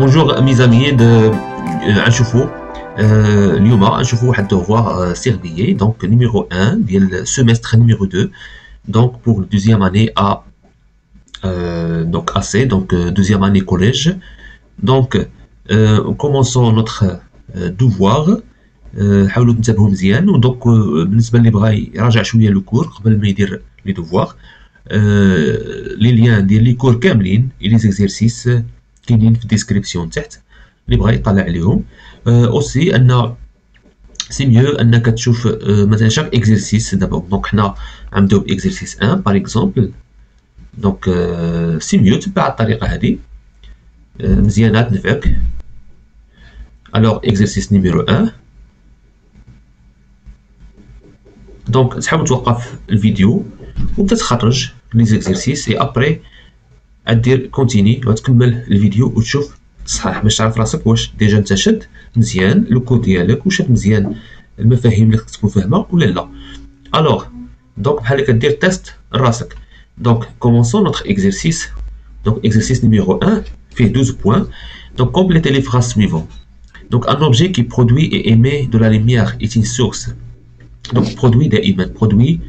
Bonjour mes amis de نشوفوا اليوم نشوفوا واحد devoir سيرفيي donc numéro 1 ديال semestre numéro 2 donc pour le deuxième année à euh, donc AC donc deuxième année collège donc euh, commençons notre devoir حاولوا تنتبهوا مزيان ودونك بالنسبه اللي بغى يراجع شويه لو كور قبل ما يدير لي دوفوار لي ليان ديال لي كور كاملين لي زيكزيرسيس كاينين في الديسكريبسيون تحت اللي بغى يطلع عليهم اوسي أن سي ميو انك تشوف مثلا شاك اكزرسيس دابا دونك حنا غنبداو باكزرسيس 1 باغ اكزومبل دونك سي ميو تبع الطريقة هذه. مزيانة تنفعك. الوغ اكزرسيس نيميرو 1 دونك تحاول توقف الفيديو وبدا تخرج لي زيكزرسيس اي ابري ادير كونتيني وتكمل الفيديو وتشوف صحاح باش تعرف راسك واش ديجا انت شد مزيان لو كود ديالك وشد مزيان المفاهيم اللي خصك تكون فاهمها ولا لا الوغ دونك بحال هكا دير تيست راسك دونك كومونسون نوتر اكزرسيس دونك اكزرسيس نيميرو 1 فيه 12 بوان دونك كومبليتي لي فراز سويفون Donc un objet qui produit et émet de la lumière est une source. Donc produit دائما produit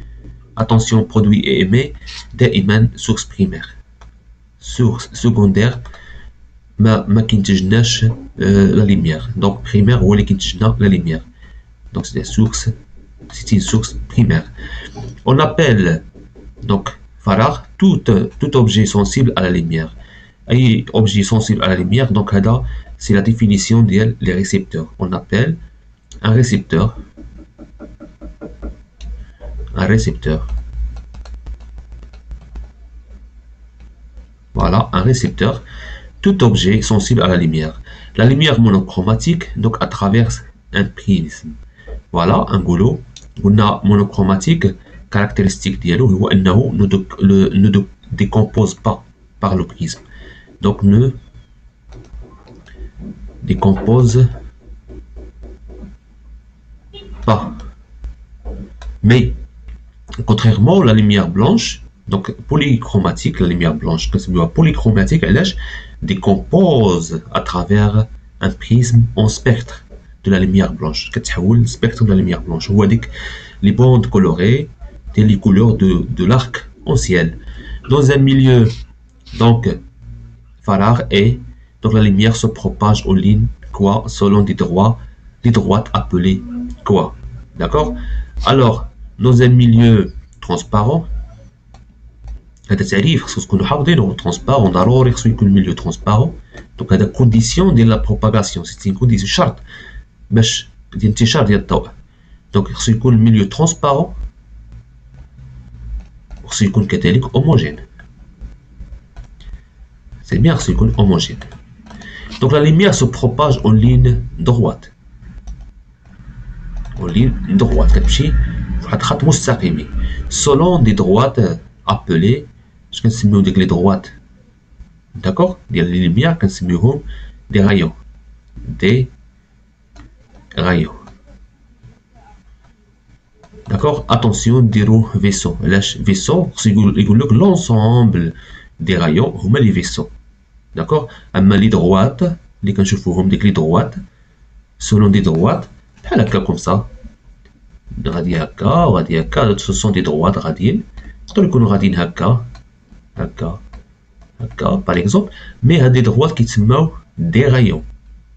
attention produit et émet دائما source primaire. Source secondaire ما ما كينتجناش la lumière. Donc primaire هو اللي كينتجنا la lumière. Donc c'est des sources c'est une source primaire. On appelle donc فراغ tout tout objet sensible à la lumière. أي objet sensible à la lumière donc هذا c'est la définition des les récepteurs. On appelle un récepteur un récepteur. Récepteur. Tout objet sensible à la lumière. La lumière monochromatique, donc à travers un prisme. Voilà, un goulot. On a monochromatique, caractéristique dialogue, ne, ne décompose pas par le prisme. Donc ne décompose pas. Mais contrairement à la lumière blanche, donc polychromatique, la lumière blanche, polychromatique, elle décompose à travers un prisme en spectre de la lumière blanche. le spectre de la lumière blanche? Vous voyez les bandes colorées, les couleurs de, l'arc en ciel. Dans un milieu, donc, Farrar et donc la lumière se propage aux lignes quoi selon des droits, des droites appelées quoi. D'accord? Alors, dans un milieu transparent هذا تعريف خصو تكونوا حافظينه ترونسبارون ضروري خصو يكون ميليو ترونسبارون دونك هذا كونديسيون ديال لا بروباغاسيون سي ان كونديسيون شرط باش ديال انتشار ديال الضوء دونك خصو يكون ميليو ترونسبارون خصو يكون كذلك هوموجين سي بيان خصو يكون هوموجين دونك لا lumière se propage en ligne droite en ligne droite كتمشي فواحد خط مستقيمي selon des droites appelées اش كنسميو ديك لي droites d'accord ديال لي lumière كنسميوهم des rayons des rayons d'accord attention ديرو vaisseau علاش vaisseau خصو يقول لك l'ensemble des rayons هما لي vaisseaux d'accord اما لي droites اللي كنشوفوهم ديك لي droites selon des droites بحال هكا كوم سا غادي هكا وغادي هكا سو سون دي دروات غاديين يقدروا يكونوا غاديين هكا هكا هكا باغ اكزومبل مي هاد لي دروات كيتسماو دي غايون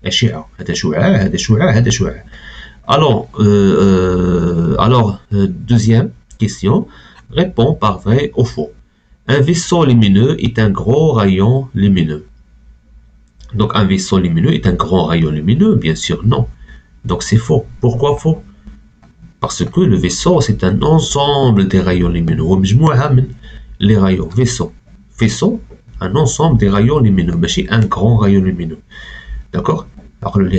اشعه هذا شعاع هذا شعاع هذا شعاع الوغ الوغ دوزيام كيسيون répond par vrai ou faux. Un vaisseau lumineux est un gros rayon lumineux. Donc un vaisseau lumineux est un grand rayon lumineux Bien sûr, non. Donc c'est faux. Pourquoi faux parce que le vaisseau, c'est un ensemble des rayons lumineux. les rayons vaisseau. Faisceau, un ensemble des rayons lumineux, ben, mais un grand rayon lumineux. D'accord? Alors le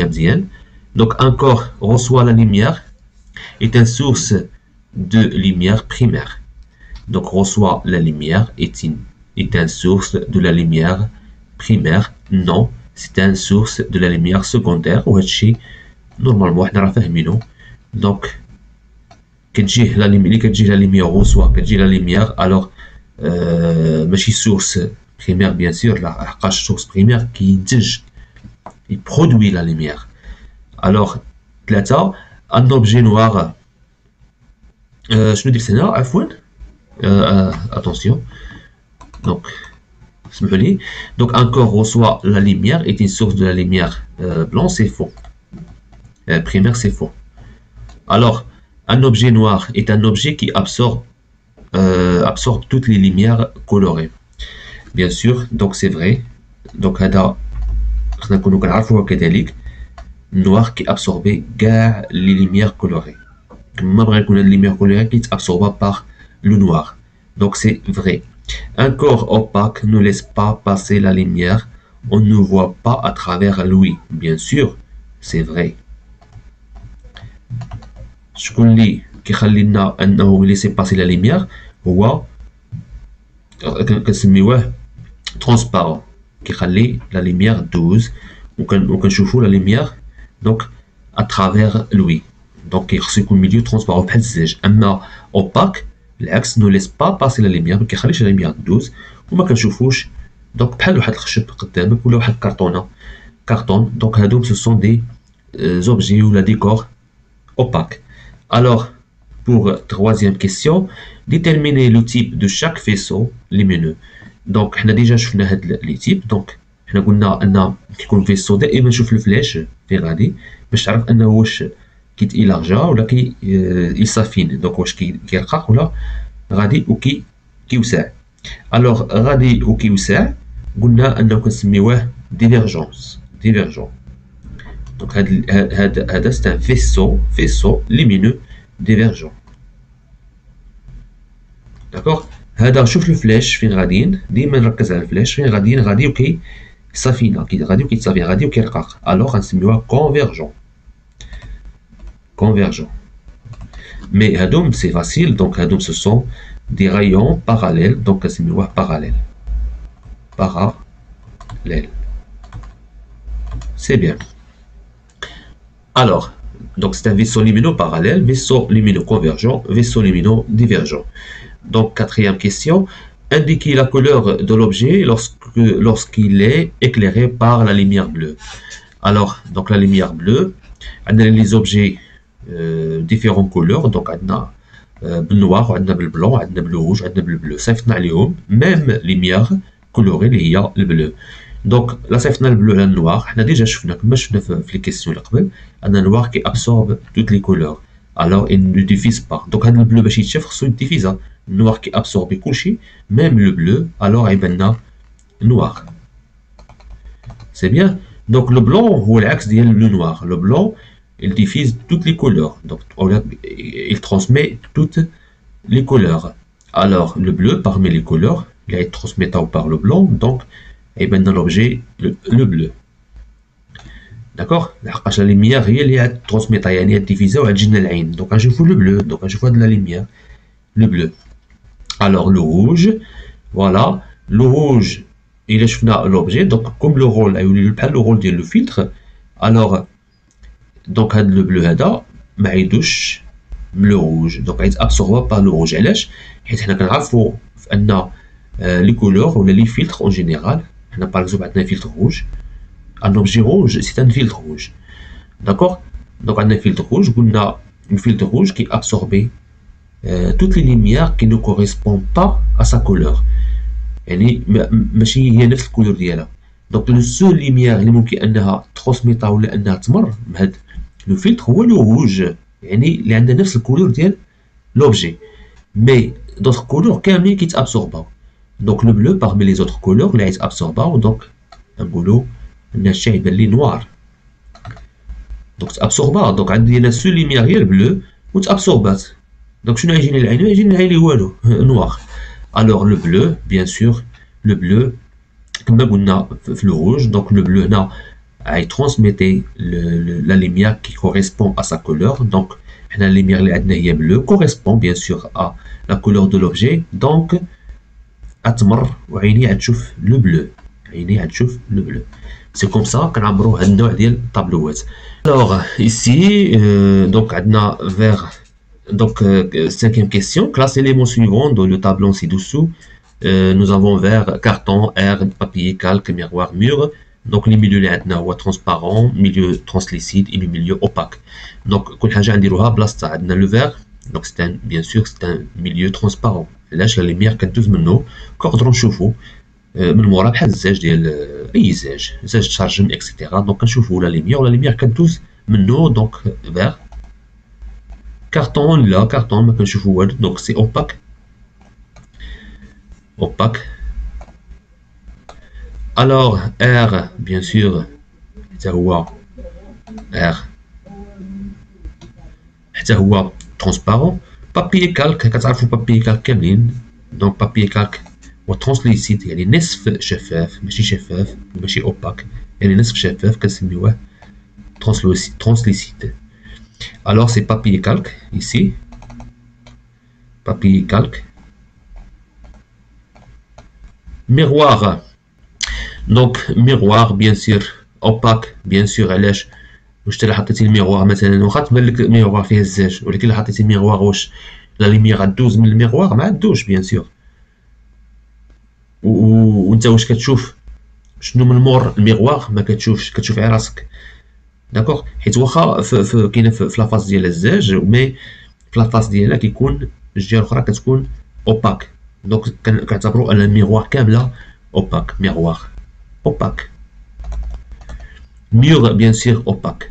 Donc un corps reçoit la lumière, est une source de lumière primaire. Donc reçoit la lumière est une, est une source de la lumière primaire. Non, c'est une source de la lumière secondaire. Ou normalement, on Donc, la lumière, la lumière reçoit, la lumière, alors ماشي سورس بريمير بيان سور لحقاش سورس بريمير كينتج il produit la lumière. Alors, un objet noir, euh, je me dis que c'est euh, attention. Donc, donc un corps reçoit la lumière, est une source de la lumière euh, blanche, c'est faux. primaire, c'est faux. Alors, un objet noir est un objet qui absorbe, absorbe toutes les lumières colorées. Bien sûr, donc c'est vrai. Donc, noir qui absorbait les lumières colorées. les lumières colorées qui absorbées par le noir. Donc c'est vrai. Un corps opaque ne laisse pas passer la lumière. On ne voit pas à travers lui. Bien sûr, c'est vrai. شكون اللي كيخلينا انه laisser passer la lumière هو كنسميوه transparent كيخلي la lumière douce وكنشوفوا la lumière donc à travers lui donc il خصو يكون milieu transparent بحال الزاج اما opaque العكس ne laisse pas passer la lumière ما كيخليش la lumière دوز وما كنشوفوش دونك بحال واحد الخشب قدامك ولا واحد الكرتونه كارطون دونك هادوك ce sont des euh, objets ou la décor opaque alors pour troisième question déterminer le type de chaque faisceau lumineux donc حنا ديجا شفنا هاد لي تيب دونك حنا قلنا ان كيكون فيسو دائما شوف الفلاش في غادي باش تعرف انه واش كيتيلارجا ولا كي يصافين دونك واش كيرقق ولا غادي وكي كيوسع الوغ غادي وكيوسع قلنا انه كنسميوه ديفيرجونس ديفيرجون دونك هاد هاد هذا سي فيسو فيسو ليمينو ديفيرجون داكوغ هذا شوف الفلاش فين غاديين ديما نركز على الفلاش فين غاديين غادي وكي صافينا كي غادي وكيتصافي غادي وكيرقق الوغ غنسميوها كونفيرجون convergents. Mais Hadom, c'est facile, donc Hadom, ce sont des rayons parallèles, donc c'est miroir parallèle. Parallèle. C'est bien. Alors, donc c'est un vaisseau lumineux parallèle, vaisseau lumineux convergent, vaisseau lumineux divergent. Donc, quatrième question, indiquer la couleur de l'objet lorsqu'il est éclairé par la lumière bleue. Alors, donc la lumière bleue, on a les objets euh, différentes couleurs, donc on a euh, bleu noir, on a bleu blanc, on a bleu rouge, on a bleu bleu. Safna alioum, même lumière colorée, il y a le bleu. Donc, la safna le bleu, le noir, on a déjà vu, comme les questions, on a le noir qui absorbe toutes les couleurs. Alors, il ne divise pas. Donc, on a le bleu, il se divise. النوار كي ابسوربي كلشي ميم لو بلو الوغ يبان لنا نوار سي بيان دونك لو بلون هو العكس ديال لو نوار لو بلون il diffuse toutes les couleurs. Donc, il transmet toutes les couleurs. Alors, le bleu, parmi les couleurs, il est transmis par le blanc, donc, et eh bien dans l'objet, le, bleu. D'accord La lumière, elle est transmise, elle est divisée, donc je vois le bleu, donc je vois de la lumière, le bleu. Alors, le rouge, voilà, le rouge, il est l'objet, donc comme le rôle, le rôle le filtre, alors, donc le bleu هذا ما عيدوش le rouge donc غيت absorbé par le rouge علاش حيت حنا كنعرفوا ان لي كولور ولا لي فيلتر اون جينيرال حنا باغ اكزومبل عندنا فيلتر روج ان اوبجي روج سي ان فيلتر روج داكوغ دونك عندنا فيلتر روج قلنا un filtre rouge qui Absorbe euh, toutes les lumières qui ne correspondent pas à sa couleur. يعني ماشي هي نفس الكولور ديالها. دونك لو سول ليميير اللي ممكن أنها تروسميتا ولا أنها تمر بهاد لو فيلتر هو لو روج يعني اللي عندها نفس الكولور ديال لوبجي مي دوطخ كولور كاملين كيتابسورباو دونك لو بلو باغمي لي زوطخ كولور اللي غيتابسورباو دونك نقولو ان الشيء يبان لي نوار دونك تابسوربا دونك عندي أنا سو ليميير هي البلو و تابسوربات دونك شنو يجيني العين ما يجيني العين والو نوار الوغ لو بلو بيان سور لو بلو كما قلنا في لو روج دونك لو بلو هنا à transmettre le, la lumière qui correspond à sa couleur. Donc, la lumière bleue correspond bien sûr à la couleur de l'objet. Donc, le bleu. le bleu. C'est comme ça qu'on a un tableau. Alors, ici, euh, donc, vers donc, euh, cinquième question, classe l'élément suivant dans le tableau ci-dessous. Euh, nous avons vers carton, air, papier, calque, miroir, mur, Donc, les milieux les transparent, milieu translucide et milieu opaque. Donc, كل حاجة نديروها بلاصتها عندنا le vert. Donc, c'est un, bien sûr, c'est un milieu transparent. علاش la lumière كدوز منه كنقدروا نشوفوا من مورا بحال الزاج ديال اي زاج زاج تشارجن اكسيتيرا دونك كنشوفوا لا ليميير ولا ليميير كدوز منه دونك فيغ كارطون لا كارطون ما كنشوفوا والو دونك سي اوباك opaque. Alors, R, bien sûr, c'est R. C'est transparent. Papier calque, كتعرفوا papier calque كاملين. Donc papier calque وترانسليسيت يعني نصف شفاف ماشي شفاف ماشي اوباك يعني نصف شفاف كنسميوه translucide. Alors c'est papier calque ici. Papier calque miroir donc miroir bien sûr opaque bien sûr علاش واش تلا حطيتي الميغوار مثلا واخا تبان لك الميغوار فيه الزاج ولكن الا حطيتي الميغوار واش لا ليميير غدوز من الميغوار ما غدوش بيان سور وانت واش كتشوف شنو من مور الميغوار ما كتشوفش كتشوف غير راسك داكوغ حيت واخا كاينه في لافاس ديال الزاج مي في لافاس ديالها كيكون الجهه الاخرى كتكون اوباك Donc, كنعتبروا ان الميغوار كامله opaque miroir opaque mur bien sûr opaque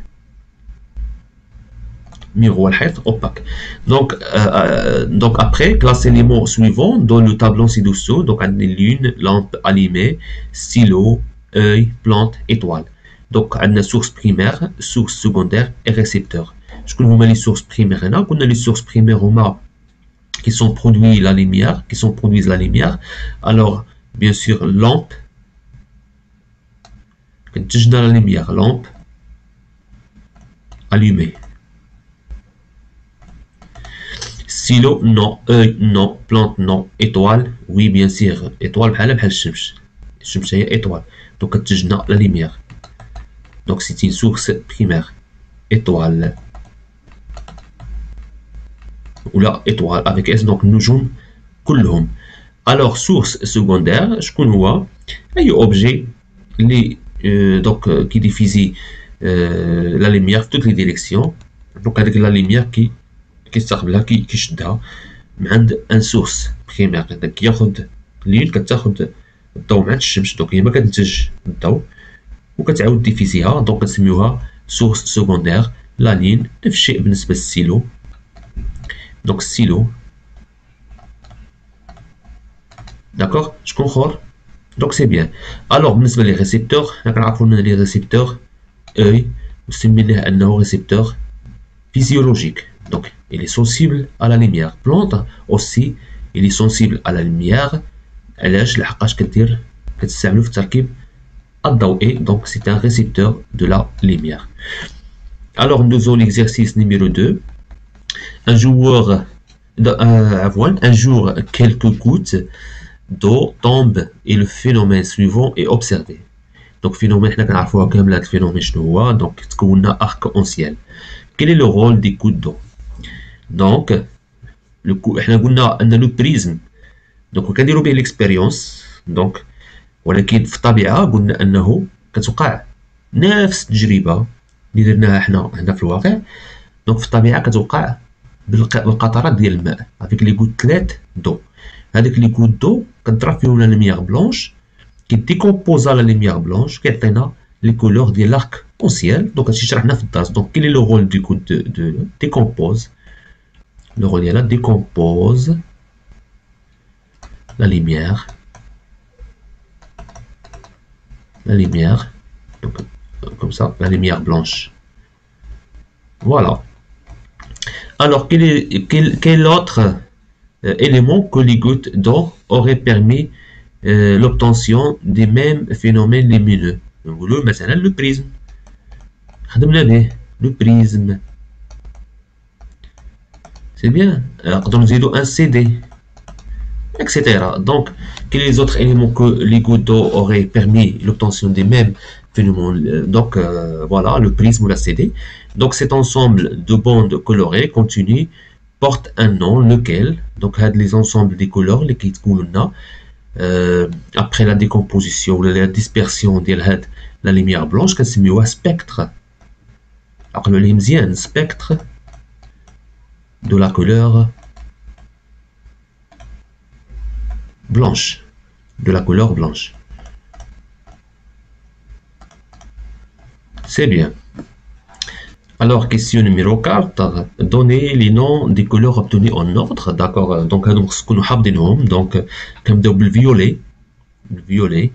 mur ou opaque donc euh, donc après classer les mots suivants dans le tableau ci-dessous donc on a lune lampe allumée stylo œil plante étoile Donc, on a source primaire, source secondaire et récepteur. Je connais les sources primaires. On a les sources primaires qui sont produites la lumière, qui sont produites la lumière. Alors, bien sûr, lampe. dans la lumière, lampe allumée. Silo, non. œil, non. Plante, non. Étoile, oui, bien sûr. Étoile, étoile. Donc, la lumière. Donc, c'est une source primaire. Étoile ou la étoile avec S donc نجوم كلهم alors source secondaire شكون هو اي objet اللي donc qui diffuse la lumière في toutes les directions donc هذيك la lumière qui كيستقبلها كي كيشدها من عند ان سورس بريمير كياخد لين كتاخد الضوء من عند الشمس دونك هي ما كتنتج الضوء وكتعاود دي فيزيها دونك كنسميوها سورس سكوندير لا لين نفس الشيء بالنسبة للسيلو. دونك السيلو داكوغ شكون آخر؟ دونك سي بيان. الوغ بالنسبة لي ريسيبتور حنا كنعرفو ان لي ريسيبتور أي وسميناه أنه ريسيبتور فيزيولوجيك. دونك il est sensible à la lumière. Plante aussi, il est sensible à la lumière. علاش؟ لحقاش كدير كتستعملو في التركيب. Ad-Dawi, donc c'est un récepteur de la lumière. Alors nous avons l'exercice numéro 2. Un joueur euh, un jour quelques gouttes d'eau tombent et le phénomène suivant est observé. Donc phénomène, on a comme le phénomène chinois, donc qu'on a arc-en-ciel. Quel est le rôle des gouttes d'eau? Donc, le coup, on a le prisme. Donc on a l'expérience. Donc ولكن في الطبيعة قلنا أنه كتوقع نفس التجربة اللي درناها حنا هنا في الواقع. دونك في الطبيعة كتوقع بالقطرات ديال الماء. افيك لي غوتليت دو. هذيك لي غوت دو كنطرا فيهم لا لوميير بلونش كيديكومبوزا لا لوميير بلونش كيعطينا لي كولور ديال لارك اون سيال دونك هادشي شرحنا في الدرس. دونك كاين لو رول دو غوت دو ديكومبوز. لو رول ديالها ديكومبوز la lumière la lumière, comme ça, la lumière blanche. Voilà. Alors, quel, est, quel, autre euh, élément que les gouttes d'eau aurait permis euh, l'obtention des mêmes phénomènes lumineux? Donc, le prisme. Le prisme. C'est bien. Alors, dans le un CD etc. Donc, quels sont les autres éléments que l'Igodo aurait permis l'obtention des mêmes phénomènes euh, Donc, euh, voilà, le prisme ou la CD. Donc, cet ensemble de bandes colorées continue porte un nom, lequel Donc, les ensembles des couleurs, les kits euh, après la décomposition, la dispersion de la lumière blanche, qu'elle se met au spectre. Alors, le limsien, spectre de la couleur blanche de la couleur blanche c'est bien alors, question numéro 4, donner les noms des couleurs obtenues en ordre. D'accord, donc, ce qu'on a des noms, donc, comme double violet, violet.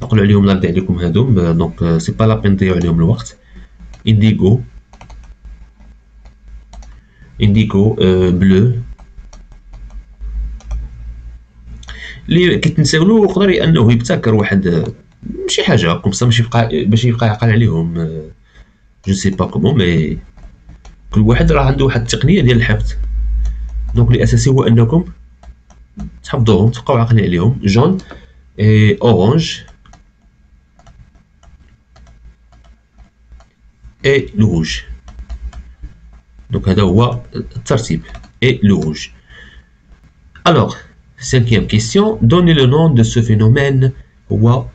Donc, donc, c'est pas la peine de dire le Indigo, indigo, euh, bleu. اللي كيتنساولو يقدر انه يبتكر واحد شي حاجة كوم باش يبقى باش يبقى يعقل عليهم. جو سي با كومون مي كل واحد راه عنده واحد التقنية ديال الحفظ. دونك الاساسي هو أنكم تحفظوهم تبقاو عاقلين عليهم. جون اي اورانج اي لوج دونك هذا هو الترتيب. اي لوج الوغ Cinquième question, donnez le nom de ce phénomène. Wa,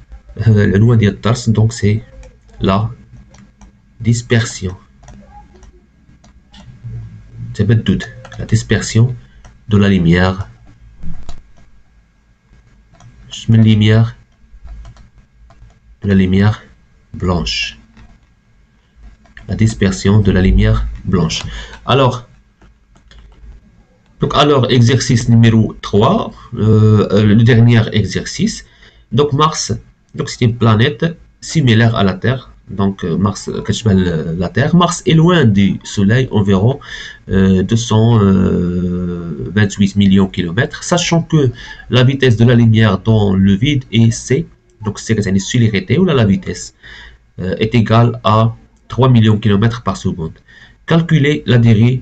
euh, le nom tars, donc c'est la dispersion. C'est pas de doute, la dispersion de la lumière. Lumière, de la lumière blanche. La dispersion de la lumière blanche. Alors, alors exercice numéro 3 euh, le dernier exercice donc Mars donc c'est une planète similaire à la Terre. Donc euh, Mars, euh, la Terre? Mars est loin du Soleil environ 228 euh, millions de kilomètres, sachant que la vitesse de la lumière dans le vide est c, donc c'est célérité ou la vitesse est égale à 3 millions de kilomètres par seconde. Calculez la durée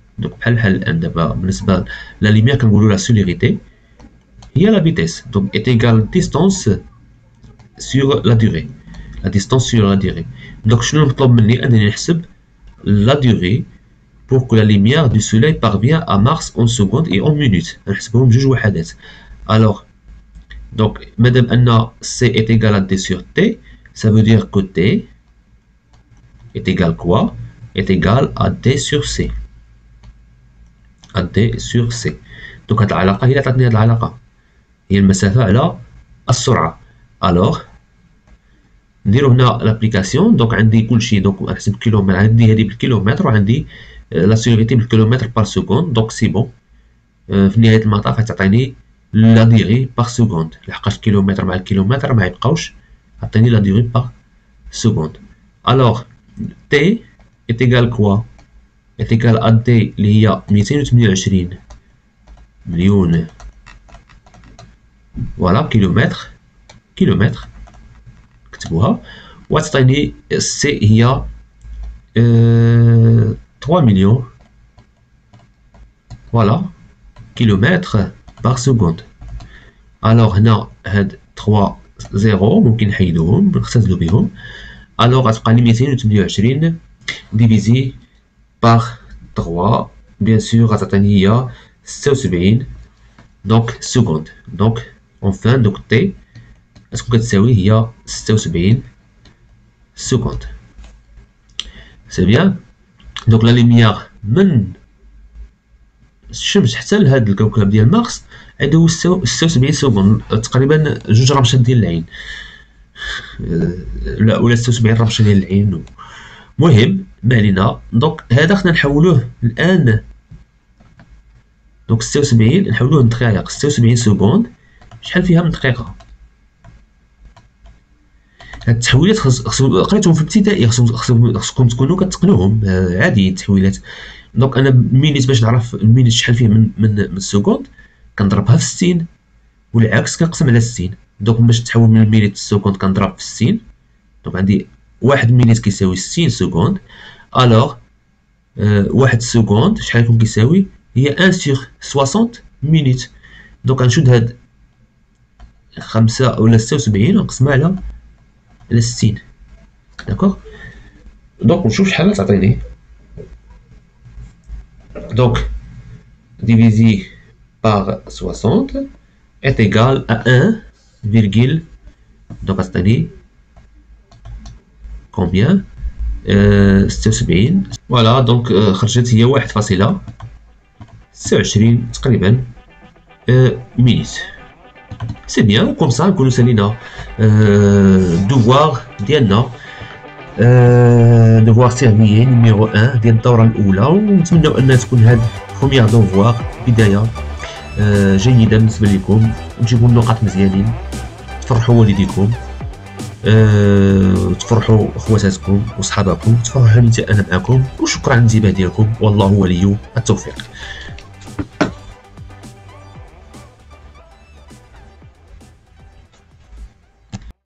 Donc, la lumière, quand vous la célérité, il y a la vitesse. Donc, est égale distance sur la durée. La distance sur la durée. Donc, je vais la durée pour que la lumière du soleil parvient à Mars en secondes et en minutes. Alors, donc, madame Anna, C est égal à D sur T. Ça veut dire que T est égal quoi? Est égal à D sur C. à D sur C. Donc هاد العلاقة هي اللي عطاتني هاد العلاقة هي المسافة على السرعة alors نديرو هنا لابليكاسيون دونك عندي كلشي دونك نحسب كيلومتر عندي هادي بالكيلومتر وعندي لا سيغيتي بالكيلومتر بار سكوند دونك سي بون في نهاية المطاف غتعطيني لا ديغي بار سكوند لحقاش كيلومتر مع الكيلومتر ما يبقاوش. عطيني لا ديغي بار سكوند الوغ تي est quoi? est égal à d اللي هي 228 مليون فوالا كيلومتر كيلومتر نكتبوها وتعطيني سي هي 3 مليون فوالا كيلومتر بار سكوند الوغ هنا هاد 3 زيرو ممكن نحيدوهم نختزلو بهم الوغ غتبقى لي 228 ديفيزي بار 3 بيان سور غتعطيني هي 76 دونك سكوند دونك اونفان دوك تي اسكو كتساوي هي 76 سكوند سي بيان دونك لا ليميير من الشمس حتى لهاد الكوكب ديال مارس عنده 76 سكوند تقريبا جوج رمشه ديال العين لا ولا 76 رمشه ديال العين مهم ما علينا دونك هذا خصنا نحولوه الآن دونك 76 نحولوه لدقائق 76 سكوند. شحال فيها من دقيقة؟ هاد التحويلات قريتهم في الابتدائي خصكم تكونوا كتقنوهم عادي التحويلات. دونك أنا مينيت باش نعرف المينيت شحال فيه من من, من السكوند كنضربها في 60 والعكس كنقسم على 60 دونك باش تحول من المينيت للسكوند كنضرب في 60 دونك عندي واحد مينيت كيساوي 60 سكوند. الوغ أه واحد سكوند شحال يكون كيساوي؟ هي 1 سيغ 60 مينيت دونك غنشد هاد خمسة ولا ستة وسبعين ونقسمها على على ستين. داكوغ دونك نشوف شحال تعطيني. دونك divisé par 60 est égal à 1, donc à cette année, combien euh, 76 voilà donc خرجت هي واحد فاصلة تسعة وعشرين تقريبا minutes سي بيان كوم سا نكونو سالينا دوفوار ديالنا. دوفوار سيرفيي نيميرو 1 ديال الدورة الأولى ونتمنى أنها تكون هاد بروميير دوفوار بداية. جيدة بالنسبة لكم. تجيبوا النقاط مزيانين. تفرحوا والديكم. تفرحوا خواتاتكم وصحابكم تفرحوا حتى أنا معكم وشكرا على الانتباه ديالكم والله ولي التوفيق.